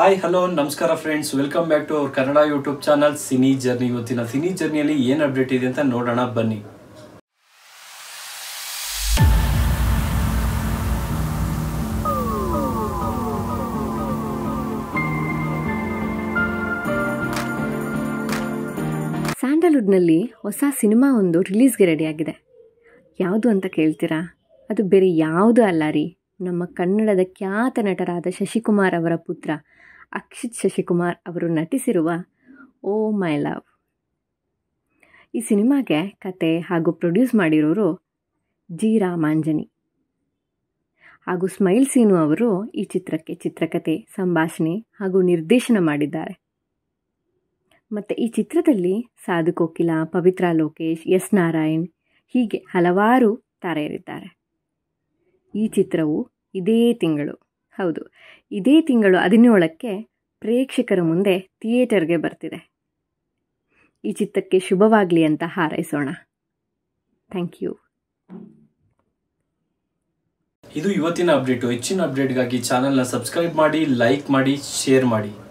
Hi hello ನಮಸ್ಕಾರ friends welcome back to our Kannada YouTube channel cine journey ಇವತ್ತಿನ cine ಜರ್ನಿಯಲ್ಲಿ ಏನು update ಇದೆ ಅಂತ ನೋಡೋಣ, ಬನ್ನಿ. ಸ್ಯಾಂಡಲ್ವುಡ್ನಲ್ಲಿ ಹೊಸ ಸಿನಿಮಾ ಒಂದು ರಿಲೀಸ್ಗೆ ರೆಡಿಯಾಗಿದೆ ಯಾವುದು ಅಂತ ಕೇಳ್ತೀರಾ? ಅದು ಬೇರೆ ಯಾವುದು ಅಲ್ಲ ರೀ. ನಮ್ಮ ಕನ್ನಡದ ಖ್ಯಾತ ನಟರಾದ ಶಶಿಕುಮಾರ್ ಅವರ ಪುತ್ರ ಅಕ್ಷಿತ್ ಶಶಿಕುಮಾರ್ ಅವರು ನಟಿಸಿರುವ ಓ ಮೈ ಲವ್. ಈ ಸಿನಿಮಾಗೆ ಕತೆ ಹಾಗೂ ಪ್ರೊಡ್ಯೂಸ್ ಮಾಡಿರೋರು ಜಿ ರಾಮಾಂಜನಿ. ಹಾಗೂ ಸ್ಮೈಲ್ ಸೀನು ಅವರು ಈ ಚಿತ್ರಕ್ಕೆ ಚಿತ್ರಕಥೆ ಸಂಭಾಷಣೆ ಹಾಗೂ ನಿರ್ದೇಶನ ಮಾಡಿದ್ದಾರೆ. ಮತ್ತು ಈ ಚಿತ್ರದಲ್ಲಿ ಸಾಧು ಕೋಕಿಲ, ಪವಿತ್ರ ಲೋಕೇಶ್, ಎಸ್ ನಾರಾಯಣ್ ಹೀಗೆ ಹಲವಾರು ತಾರೆಯರಿದ್ದಾರೆ. ಈ ಚಿತ್ರವು ಇದೇ ತಿಂಗಳು. ಹೌದು. ಇದೇ ತಿಂಗಳು ಹದಿನೇಳಕ್ಕೆ ಪ್ರೇಕ್ಷಕರ ಮುಂದೆ ಥಿಯೇಟರ್ಗೆ ಬರ್ತಿದೆ. ಈ ಚಿತ್ರಕ್ಕೆ ಶುಭವಾಗಲಿ ಅಂತ ಹಾರೈಸೋಣ. Thank you. ಇದು ಇವತ್ತಿನ ಅಪ್ಡೇಟು. ಹೆಚ್ಚಿನ ಅಪ್ಡೇಟ್ಗಾಗಿ ಚಾನಲ್ನ ಸಬ್ಸ್ಕ್ರೈಬ್ ಮಾಡಿ, ಲೈಕ್ ಮಾಡಿ, ಶೇರ್ ಮಾಡಿ.